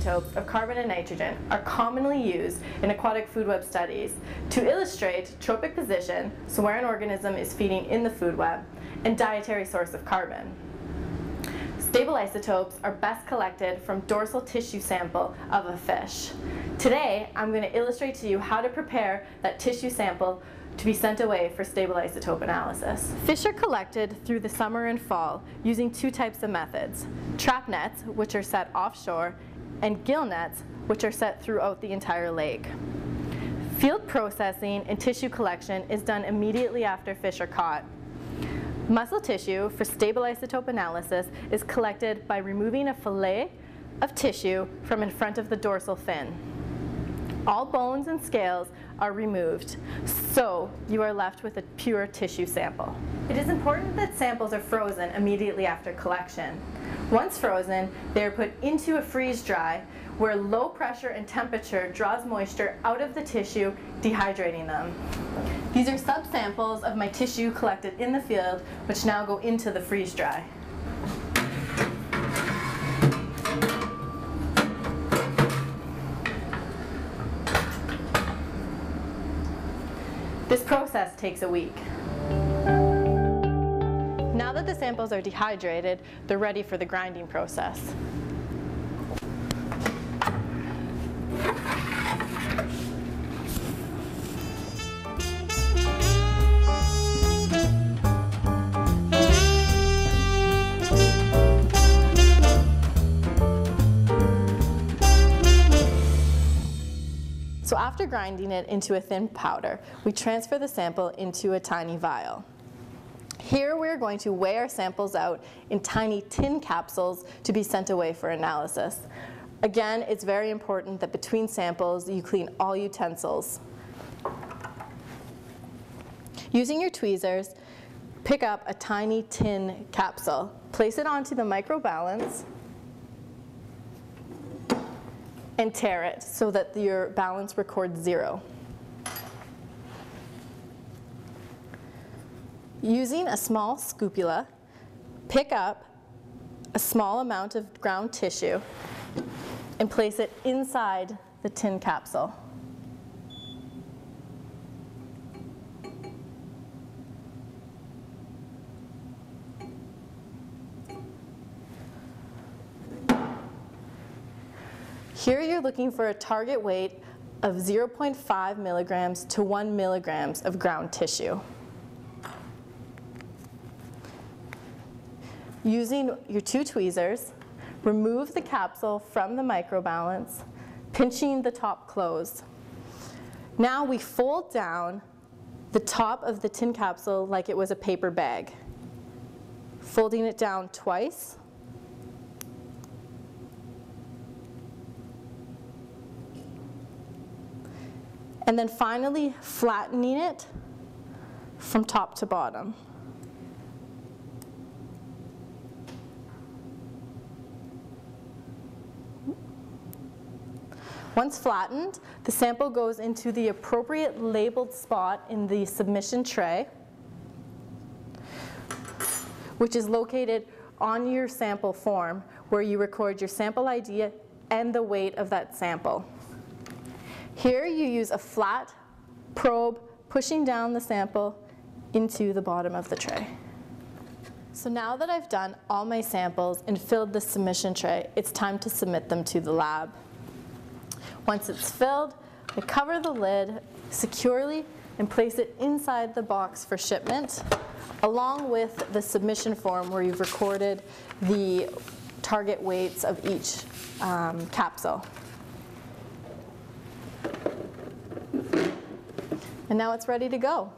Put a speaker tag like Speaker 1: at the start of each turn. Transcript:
Speaker 1: isotopes of carbon and nitrogen are commonly used in aquatic food web studies to illustrate trophic position, so where an organism is feeding in the food web, and dietary source of carbon. Stable isotopes are best collected from dorsal tissue sample of a fish. Today, I'm going to illustrate to you how to prepare that tissue sample to be sent away for stable isotope analysis. Fish are collected through the summer and fall using two types of methods. Trap nets, which are set offshore, and gill nets, which are set throughout the entire lake. Field processing and tissue collection is done immediately after fish are caught. Muscle tissue for stable isotope analysis is collected by removing a fillet of tissue from in front of the dorsal fin. All bones and scales are removed, so you are left with a pure tissue sample. It is important that samples are frozen immediately after collection. Once frozen, they are put into a freeze dry where low pressure and temperature draws moisture out of the tissue, dehydrating them. These are subsamples of my tissue collected in the field, which now go into the freeze dry. Takes a week. Now that the samples are dehydrated, they're ready for the grinding process. So after grinding it into a thin powder, we transfer the sample into a tiny vial. Here we're going to weigh our samples out in tiny tin capsules to be sent away for analysis. Again, it's very important that between samples you clean all utensils. Using your tweezers, pick up a tiny tin capsule, place it onto the microbalance, and tare it so that your balance records zero. Using a small scoopula, pick up a small amount of ground tissue and place it inside the tin capsule. Here you're looking for a target weight of 0.5 milligrams to 1 milligrams of ground tissue. Using your two tweezers, remove the capsule from the microbalance, pinching the top closed. Now we fold down the top of the tin capsule like it was a paper bag, folding it down twice and then finally flattening it from top to bottom. Once flattened, the sample goes into the appropriate labeled spot in the submission tray, which is located on your sample form where you record your sample ID and the weight of that sample. Here you use a flat probe pushing down the sample into the bottom of the tray. So now that I've done all my samples and filled the submission tray, it's time to submit them to the lab. Once it's filled, I cover the lid securely and place it inside the box for shipment, along with the submission form where you've recorded the target weights of each um, capsule. And now it's ready to go.